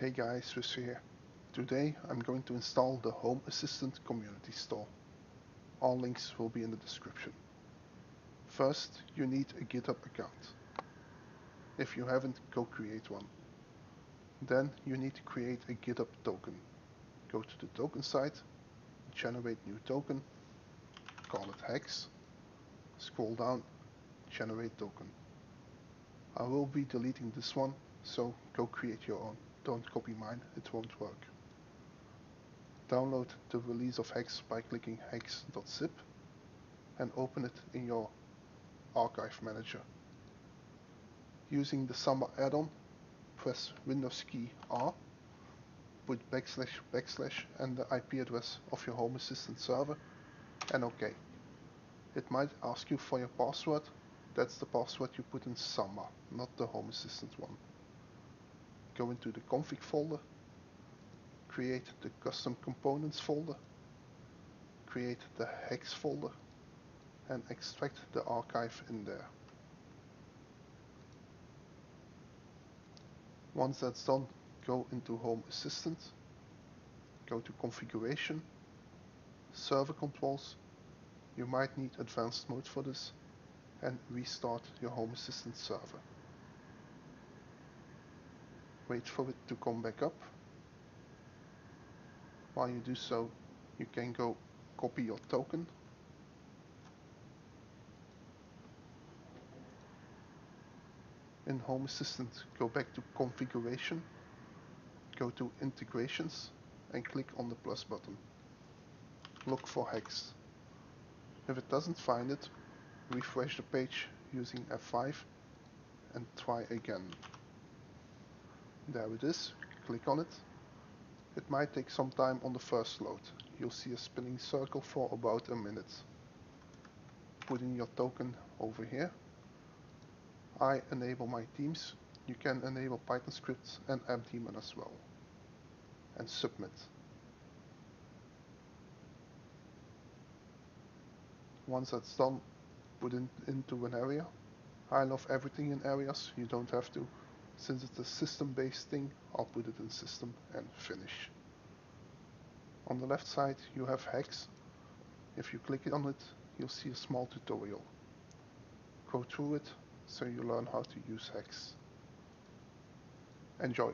Hey guys, Swiss here. Today I'm going to install the Home Assistant Community Store. All links will be in the description. First, you need a GitHub account. If you haven't, go create one. Then you need to create a GitHub token. Go to the token site, generate new token, call it HACS, scroll down, generate token. I will be deleting this one, so go create your own. Don't copy mine, it won't work. Download the release of HACS by clicking hacs.zip and open it in your archive manager. Using the Samba add-on, press Windows key R, put backslash backslash and the IP address of your Home Assistant server and OK. It might ask you for your password, that's the password you put in Samba, not the Home Assistant one go into the config folder, create the custom components folder, create the hacs folder and extract the archive in there. Once that's done, go into Home Assistant, go to Configuration, Server Controls, you might need advanced mode for this, and restart your Home Assistant server wait for it to come back up. While you do so, you can go copy your token. In Home Assistant, go back to Configuration, go to Integrations and click on the plus button. Look for HACS. If it doesn't find it, refresh the page using F5 and try again. There it is. Click on it. It might take some time on the first load. You'll see a spinning circle for about a minute. Put in your token over here. I enable my teams. You can enable Python scripts and mdaemon as well. And submit. Once that's done, put it into an area. I love everything in areas, you don't have to. Since it's a system-based thing, I'll put it in system and finish. On the left side you have HACS. If you click on it, you'll see a small tutorial. Go through it so you learn how to use HACS. Enjoy!